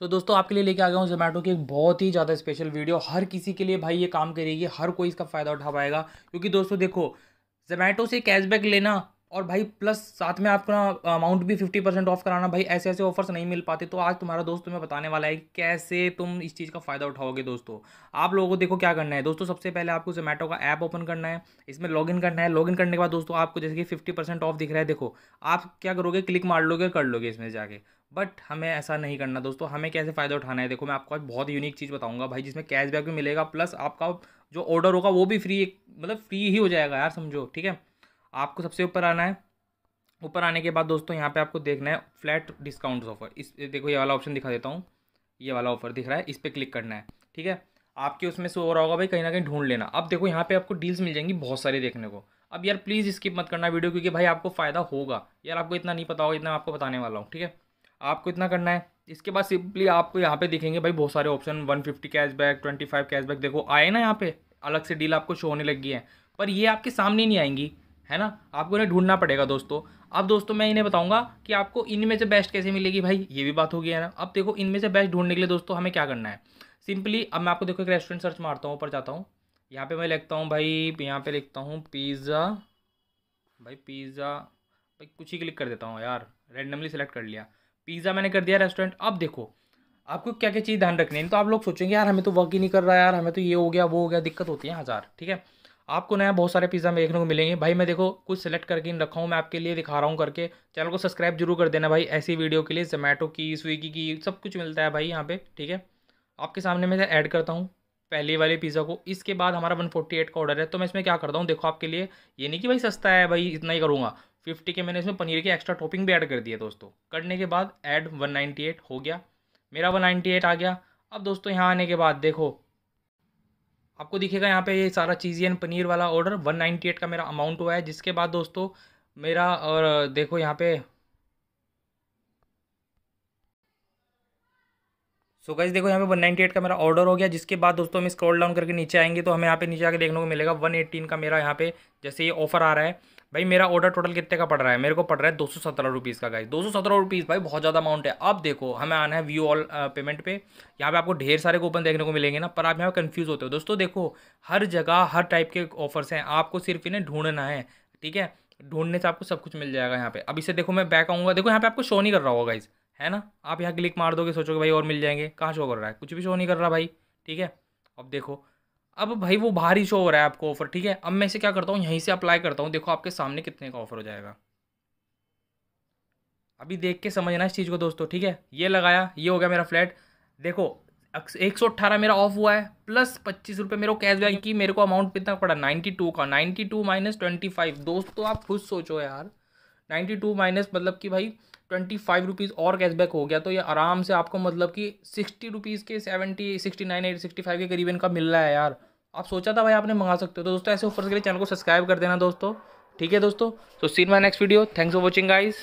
सो so, दोस्तों आपके लिए लेके आ गया हूँ जोमेटो की एक बहुत ही ज़्यादा स्पेशल वीडियो हर किसी के लिए भाई ये काम करेगी हर कोई इसका फ़ायदा उठा पाएगा। क्योंकि दोस्तों देखो जोमेटो से कैशबैक लेना और भाई प्लस साथ में आपका अमाउंट भी फिफ्टी परसेंट ऑफ़ कराना भाई ऐसे ऐसे ऑफर्स नहीं मिल पाते। तो आज तुम्हारा दोस्त तुम्हें बताने वाला है कि कैसे तुम इस चीज़ का फ़ायदा उठाओगे दोस्तों। आप लोगों को देखो क्या करना है। दोस्तों सबसे पहले आपको जोमेटो का ऐप ओपन करना है। इसमें लॉगिन करना है। लॉगिन करने के बाद दोस्तों आपको जैसे कि फिफ्टी परसेंट ऑफ़ दिख रहा है। देखो आप क्या करोगे? क्लिक मार लोगे कर लोगे इसमें जाके। बट हमें ऐसा नहीं करना दोस्तों, हमें कैसे फ़ायदा उठाना है? देखो, मैं आपको आज बहुत यूनिक चीज़ बताऊँगा भाई, जिसमें कैशबैक भी मिलेगा प्लस आपका जो ऑर्डर होगा, वो भी फ्री मतलब फ्री ही हो जाएगा यार, समझो, ठीक है? आपको सबसे ऊपर आना है। ऊपर आने के बाद दोस्तों, यहाँ पे आपको देखना है फ्लैट डिस्काउंट ऑफ़र इस, देखो, ये वाला ऑप्शन दिखा देता हूँ। ये वाला ऑफ़र दिख रहा है, इस पर क्लिक करना है, ठीक है? आपके उसमें से हो रहा होगा भाई, कहीं ना कहीं ढूंढ लेना। अब देखो, यहाँ पे आपको डील्स मिल जाएँगी बहुत सारी देखने को। अब यार प्लीज़ स्किप मत करना वीडियो क्योंकि भाई आपको फ़ायदा होगा। यार, आपको इतना नहीं पता होगा, इतना आपको बताने वाला हूँ, ठीक है? आपको इतना करना है। इसके बाद सिंपली आपको यहाँ पे दिखेंगे भाई बहुत सारे option one fifty cashback twenty five cashback देखो, आए ना यहाँ पे, अलग से डील आपको शो होने लगी है। पर ये आपके सामने नहीं आएँगी, है ना? आपको इन्हें ढूंढना पड़ेगा दोस्तों। अब दोस्तों मैं इन्हें बताऊँगा कि आपको इनमें से बेस्ट कैसे मिलेगी। भाई, ये भी बात होगी है ना? अब देखो, इनमें से बेस्ट ढूँढने के लिए दोस्तों हमें क्या करना है? सिंपली अब मैं आपको देखो, एक रेस्टोरेंट सर्च मारता हूँ, ऊपर जाता हूँ। यहाँ पे मैं लिखता हूँ भाई, यहाँ पे लिखता हूँ पिज़्ज़ा भाई पिज़्ज़ा भाई कुछ ही क्लिक कर देता हूँ यार। रेंडमली सेलेक्ट कर लिया। पिज़्ज़ा मैंने कर दिया रेस्टोरेंट। अब देखो, आपको क्या क्या चीज़ ध्यान रखनी है? तो आप लोग सोचेंगे, यार, हमें तो वर्क ही नहीं कर रहा, यार, हमें तो ये हो गया, वो हो गया, दिक्कत होती है हज़ार ठीक है? आपको नया बहुत सारे पिज़्ज़ा में देखने को मिलेंगे। भाई, मैं देखो, कुछ सेलेक्ट करके इन रखा हूँ, मैं आपके लिए दिखा रहा हूँ करके। चैनल को सब्सक्राइब ज़रूर कर देना भाई, ऐसी वीडियो के लिए जोमेटो की स्विगी की, सब कुछ मिलता है भाई यहाँ पे, ठीक है? आपके सामने मैं ऐड करता हूँ, पहले वाले पिज़्ज़ा को। इसके बाद हमारा वन फोर्टी एट का ऑर्डर है तो मैं इसमें क्या करता हूँ, देखो आपके लिए, ये नहीं कि भाई सस्ता है, भाई इतना ही करूँगा। फिफ्टी के मैंने इसमें पनीर की एक्स्ट्रा टॉपिंग भी ऐड कर दिया दोस्तों। करने के बाद ऐड वन नाइन्टी एट हो गया। मेरा वन नाइन्टी एट आ गया। अब दोस्तों यहाँ आने के बाद देखो, आपको दिखेगा यहाँ पे ये सारा चीज़ियन पनीर वाला ऑर्डर वन नाइन्टी एट का मेरा अमाउंट हुआ है। जिसके बाद दोस्तों मेरा और देखो यहाँ पे सो so गाइज़ देखो यहाँ पे वन नाइन्टी एट का मेरा ऑर्डर हो गया, जिसके बाद दोस्तों हम स्क्रॉल डाउन करके नीचे आएँगे तो हमें यहाँ पे नीचे आके देखने को मिलेगा वन एटीन का मेरा यहाँ पे, जैसे ये ऑफ़र आ रहा है। भाई, मेरा ऑर्डर टोटल कितने का पड़ रहा है? मेरे को पड़ रहा है दो सौ का गाइज़ दो सौ भाई, बहुत ज़्यादा अमाउंट है। अब देखो, हमें आना है व्यू ऑल पेमेंट पे। यहाँ पे आपको ढेर सारे कूपन देखने को मिलेंगे ना, पर आप यहाँ पर कन्फ्यूज़ होते हो। दोस्तों, देखो, हर जगह, हर टाइप के ऑफर्स हैं। आपको सिर्फ़ इन्हें ढूंढना है, ठीक है? ढूँढने से आपको सब कुछ मिल जाएगा यहाँ पे। अब इसे देखो, मैं बैक आऊँगा। देखो, यहाँ पे आपको शो नहीं कर रहा होगा गाइज़ है ना? आप यहाँ क्लिक मार दोगे, सोचोगे भाई और मिल जाएँगे। कहाँ शो कर रहा है? कुछ भी शो नहीं कर रहा भाई, ठीक है? अब देखो, अब भाई वो बाहर ही शो हो रहा है आपको ऑफ़र ठीक है? अब मैं इसे क्या करता हूँ? यहीं से अप्लाई करता हूँ। देखो, आपके सामने कितने का ऑफ़र हो जाएगा। अभी देख के समझना इस चीज़ को दोस्तों, ठीक है? ये लगाया, ये हो गया मेरा फ्लैट देखो एक सौ अट्ठारह मेरा ऑफ़ हुआ है प्लस पच्चीस रुपये मेरे को कैश बैक की मेरे को अमाउंट कितना पड़ा? नाइन्टी टू का। Ninety two minus twenty five दोस्तों, आप खुद सोचो यार। नाइन्टी टू माइनस मतलब कि भाई ट्वेंटी फाइव रुपीज़ और कैशबैक हो गया तो ये आराम से आपको मतलब कि सिक्सटी रुपीज़ के seventy sixty nine eight sixty five के करीब इनका मिल रहा है यार। आप सोचा था भाई आपने मंगा सकते हो तो दोस्तों ऐसे ऑफर्स के लिए चैनल को सब्सक्राइब कर देना दोस्तों। ठीक है दोस्तों तो seen my next video thanks for watching guys